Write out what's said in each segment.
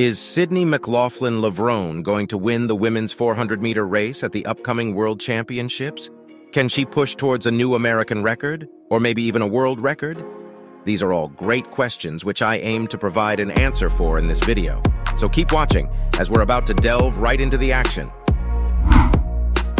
Is Sydney McLaughlin Levrone going to win the women's 400-meter race at the upcoming World Championships? Can she push towards a new American record, or maybe even a world record? These are all great questions which I aim to provide an answer for in this video. So keep watching, as we're about to delve right into the action.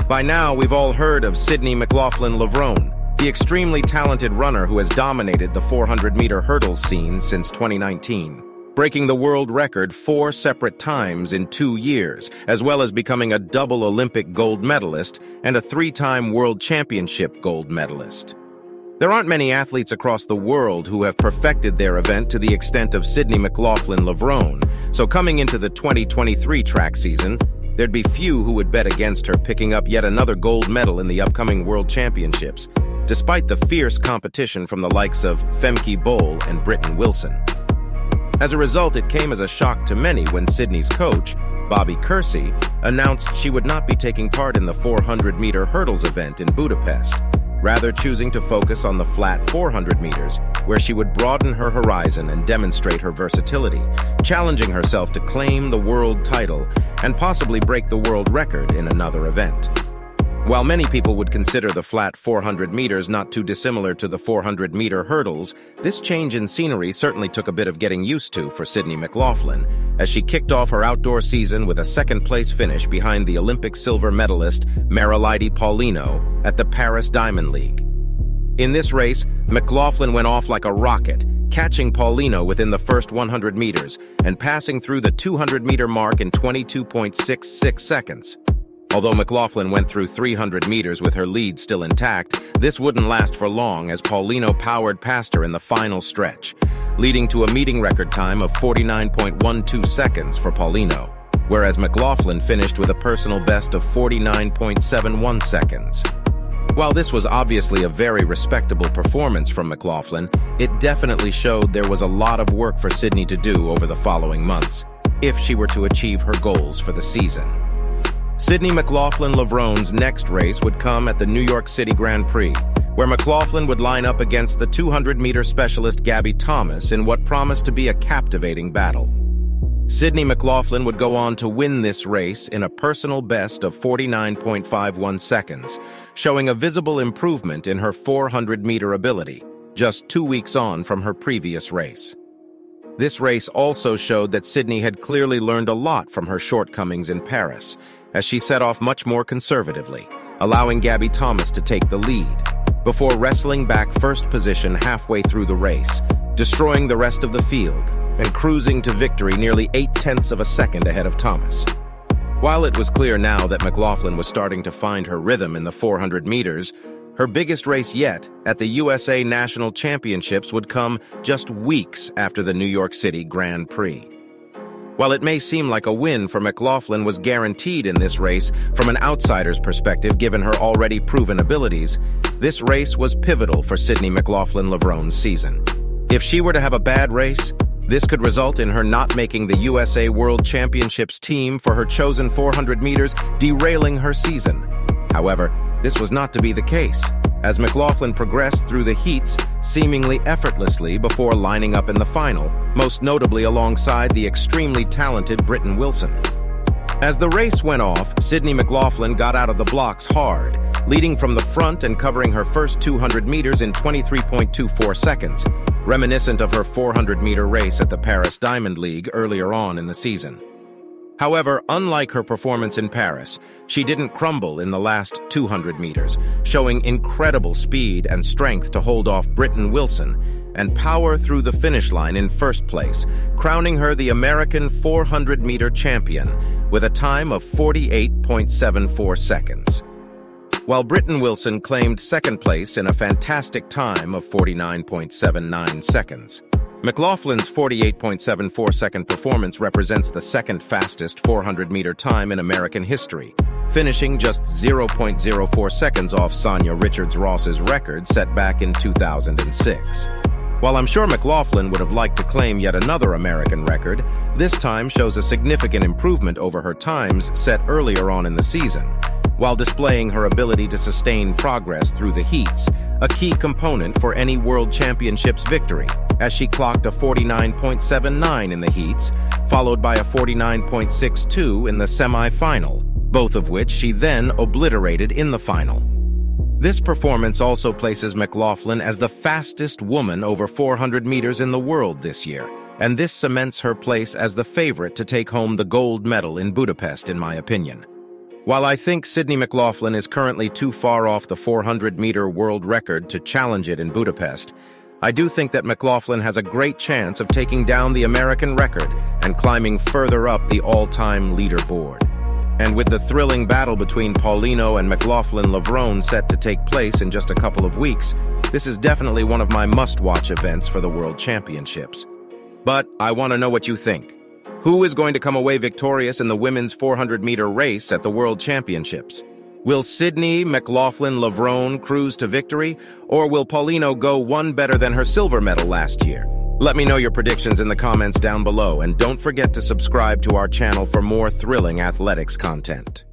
By now, we've all heard of Sydney McLaughlin Levrone, the extremely talented runner who has dominated the 400-meter hurdles scene since 2019 breaking the world record four separate times in two years, as well as becoming a double Olympic gold medalist and a three-time World Championship gold medalist. There aren't many athletes across the world who have perfected their event to the extent of Sydney McLaughlin Levrone, so coming into the 2023 track season, there'd be few who would bet against her picking up yet another gold medal in the upcoming World Championships, despite the fierce competition from the likes of Femke Bol and Britton Wilson. As a result, it came as a shock to many when Sydney's coach, Bobby Kersee, announced she would not be taking part in the 400-meter hurdles event in Budapest, rather choosing to focus on the flat 400 meters, where she would broaden her horizon and demonstrate her versatility, challenging herself to claim the world title and possibly break the world record in another event. While many people would consider the flat 400 meters not too dissimilar to the 400 meter hurdles, this change in scenery certainly took a bit of getting used to for Sydney McLaughlin, as she kicked off her outdoor season with a second place finish behind the Olympic silver medalist Marileidy Paulino at the Paris Diamond League. In this race, McLaughlin went off like a rocket, catching Paulino within the first 100 meters and passing through the 200 meter mark in 22.66 seconds. Although McLaughlin went through 300 meters with her lead still intact, this wouldn't last for long as Paulino powered past her in the final stretch, leading to a meeting record time of 49.12 seconds for Paulino, whereas McLaughlin finished with a personal best of 49.71 seconds. While this was obviously a very respectable performance from McLaughlin, it definitely showed there was a lot of work for Sydney to do over the following months, if she were to achieve her goals for the season. Sydney McLaughlin Levrone's next race would come at the New York City Grand Prix, where McLaughlin would line up against the 200-meter specialist Gabby Thomas in what promised to be a captivating battle. Sydney McLaughlin would go on to win this race in a personal best of 49.51 seconds, showing a visible improvement in her 400-meter ability, just two weeks on from her previous race. This race also showed that Sydney had clearly learned a lot from her shortcomings in Paris, as she set off much more conservatively, allowing Gabby Thomas to take the lead, before wrestling back first position halfway through the race, destroying the rest of the field, and cruising to victory nearly eight-tenths of a second ahead of Thomas. While it was clear now that McLaughlin was starting to find her rhythm in the 400 meters, her biggest race yet at the USA National Championships would come just weeks after the New York City Grand Prix. While it may seem like a win for McLaughlin was guaranteed in this race from an outsider's perspective given her already proven abilities, this race was pivotal for Sydney McLaughlin Levrone's season. If she were to have a bad race, this could result in her not making the USA World Championships team for her chosen 400 meters, derailing her season. However, this was not to be the case, as McLaughlin progressed through the heats seemingly effortlessly before lining up in the final, most notably alongside the extremely talented Britton Wilson. As the race went off, Sydney McLaughlin got out of the blocks hard, leading from the front and covering her first 200 meters in 23.24 seconds, reminiscent of her 400-meter race at the Paris Diamond League earlier on in the season. However, unlike her performance in Paris, she didn't crumble in the last 200 meters, showing incredible speed and strength to hold off Britton Wilson and power through the finish line in first place, crowning her the American 400-meter champion with a time of 48.74 seconds. While Britton Wilson claimed second place in a fantastic time of 49.79 seconds. McLaughlin's 48.74 second performance represents the second fastest 400-meter time in American history, finishing just 0.04 seconds off Sanya Richards-Ross's record set back in 2006. While I'm sure McLaughlin would have liked to claim yet another American record, this time shows a significant improvement over her times set earlier on in the season, while displaying her ability to sustain progress through the heats, a key component for any World Championships victory. as she clocked a 49.79 in the heats, followed by a 49.62 in the semi-final, both of which she then obliterated in the final. This performance also places McLaughlin as the fastest woman over 400 meters in the world this year, and this cements her place as the favorite to take home the gold medal in Budapest, in my opinion. While I think Sydney McLaughlin is currently too far off the 400-meter world record to challenge it in Budapest, I do think that McLaughlin has a great chance of taking down the American record and climbing further up the all-time leaderboard. And with the thrilling battle between Paulino and McLaughlin Levrone set to take place in just a couple of weeks, this is definitely one of my must-watch events for the World Championships. But I want to know what you think. Who is going to come away victorious in the women's 400-meter race at the World Championships? Will Sydney McLaughlin Levrone cruise to victory, or will Paulino go one better than her silver medal last year? Let me know your predictions in the comments down below, and don't forget to subscribe to our channel for more thrilling athletics content.